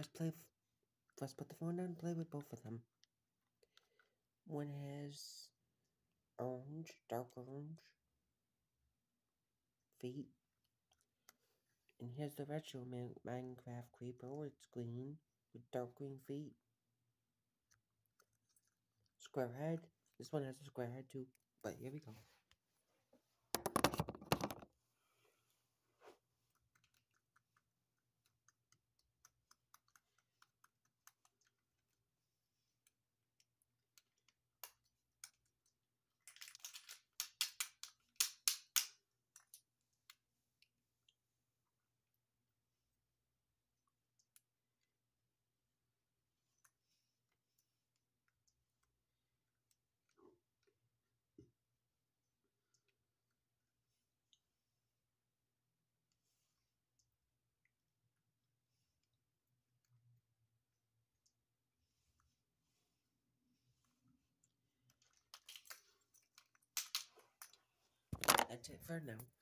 let's play. Let's put the phone down and play with both of them. One has orange, dark orange feet. And here's the retro Minecraft creeper. It's green with dark green feet. Square head. This one has a square head too. But here we go. That's it for now.